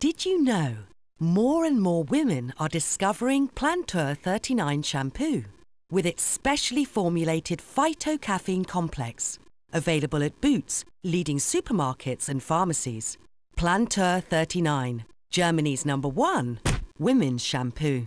Did you know more and more women are discovering Plantur 39 shampoo with its specially formulated phytocaffeine complex, available at Boots, leading supermarkets and pharmacies. Plantur 39, Germany's number one women's shampoo.